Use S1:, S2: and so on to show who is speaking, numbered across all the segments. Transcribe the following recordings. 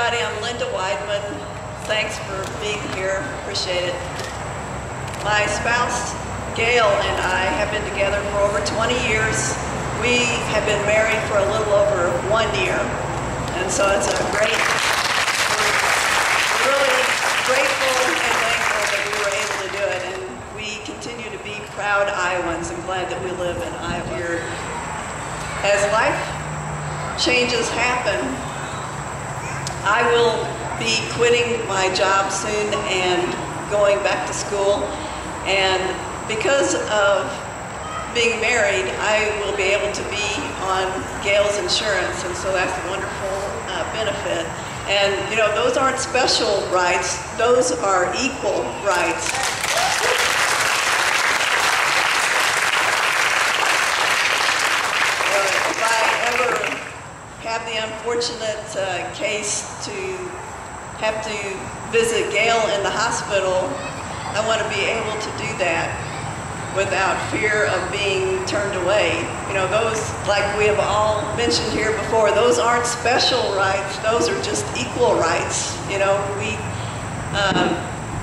S1: everybody. I'm Linda Weidman. Thanks for being here. Appreciate it. My spouse, Gail, and I have been together for over 20 years. We have been married for a little over one year. And so it's a great, we're really grateful and thankful that we were able to do it. And we continue to be proud Iowans and glad that we live in Iowa. As life changes happen, I will be quitting my job soon and going back to school. And because of being married, I will be able to be on Gail's insurance, and so that's a wonderful uh, benefit. And you know, those aren't special rights; those are equal rights. Uh, if I ever have the unfortunate uh, case to have to visit Gail in the hospital, I want to be able to do that without fear of being turned away. You know, those, like we have all mentioned here before, those aren't special rights, those are just equal rights. You know, we, um,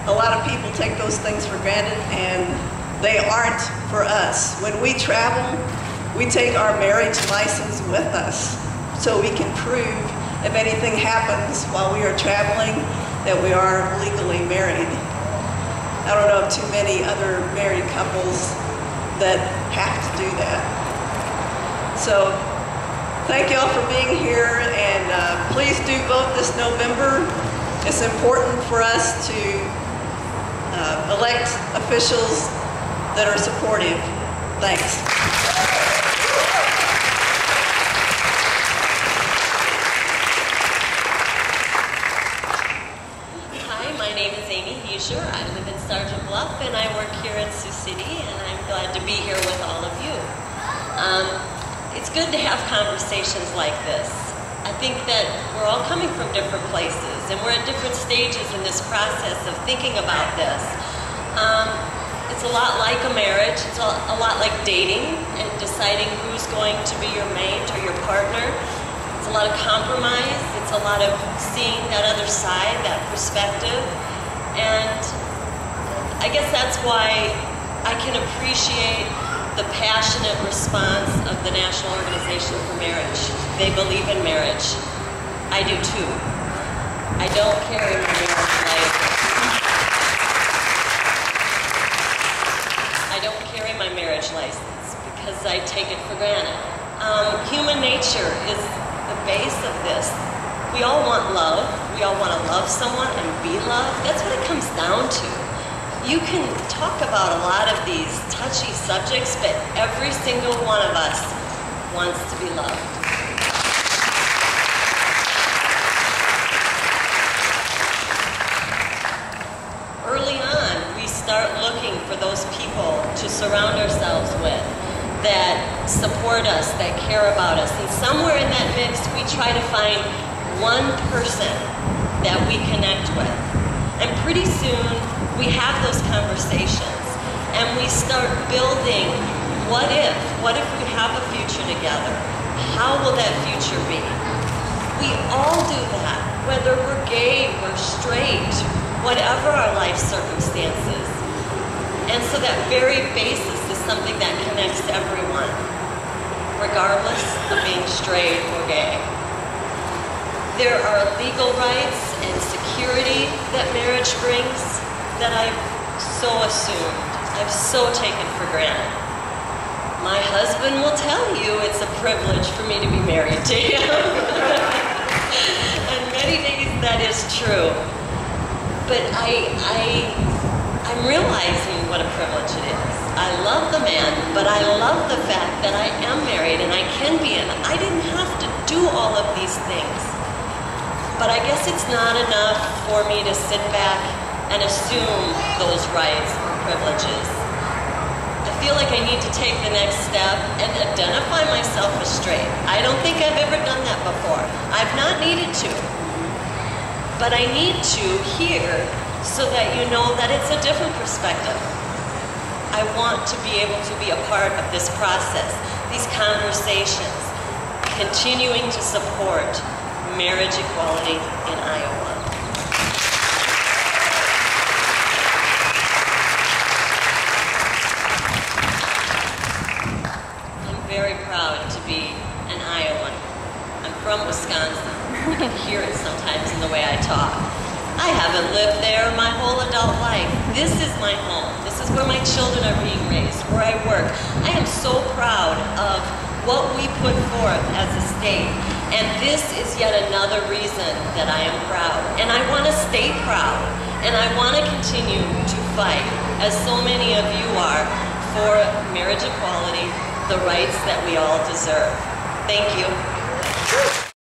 S1: a lot of people take those things for granted and they aren't for us. When we travel, we take our marriage license with us so we can prove if anything happens while we are traveling that we are legally married. I don't know of too many other married couples that have to do that. So thank you all for being here and uh, please do vote this November. It's important for us to uh, elect officials that are supportive. Thanks.
S2: Hi, my name is Amy Heischer. I live in Sergeant Bluff and I work here in Sioux City and I'm glad to be here with all of you. Um, it's good to have conversations like this. I think that we're all coming from different places and we're at different stages in this process of thinking about this. Um, it's a lot like a marriage. It's a lot like dating and deciding who's going to be your mate or your partner. It's a lot of compromise. It's a lot of seeing that other side, that perspective. And I guess that's why I can appreciate the passionate response of the National Organization for Marriage. They believe in marriage. I do too. I don't carry my marriage license. I don't carry my marriage license because I take it for granted. Um, human nature is the base of this. We all want love. We all want to love someone and be loved. That's what it comes down to. You can talk about a lot of these touchy subjects, but every single one of us wants to be loved. Early on, we start looking for those people to surround ourselves with that support us, that care about us. And somewhere in that mix, we try to find one person that we connect with. And pretty soon, we have those conversations and we start building what if? What if we have a future together? How will that future be? We all do that, whether we're gay or straight, whatever our life circumstances. And so that very basis is something that connects everyone, regardless of being straight or gay. There are legal rights and security that marriage brings that I've so assumed, I've so taken for granted. My husband will tell you it's a privilege for me to be married to him. and many days that is true. But I, I, I'm realizing what a privilege it is. I love the man, but I love the fact that I am married and I can be, and I didn't have to do all of these things. But I guess it's not enough for me to sit back and assume those rights or privileges. I feel like I need to take the next step and identify myself as straight. I don't think I've ever done that before. I've not needed to. But I need to here so that you know that it's a different perspective. I want to be able to be a part of this process, these conversations, continuing to support marriage equality in Iowa. I'm very proud to be an Iowan. I'm from Wisconsin. You can hear it sometimes in the way I talk. I haven't lived there my whole adult life. This is my home. This is where my children are being raised, where I work. I am so proud of what we put forth as a state. And this is yet another reason that I am proud. And I want to stay proud. And I want to continue to fight, as so many of you are, for marriage equality, the rights that we all deserve. Thank you.